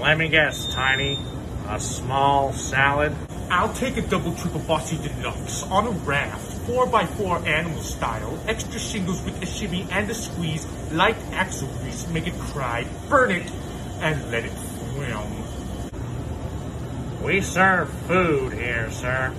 Let me guess, Tiny. A small salad? I'll take a double triple bossy deluxe on a raft, 4x4 animal style, extra shingles with a shimmy and a squeeze, light axle grease, make it cry, burn it, and let it swim. We serve food here, sir.